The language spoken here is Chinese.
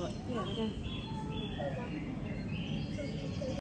对对你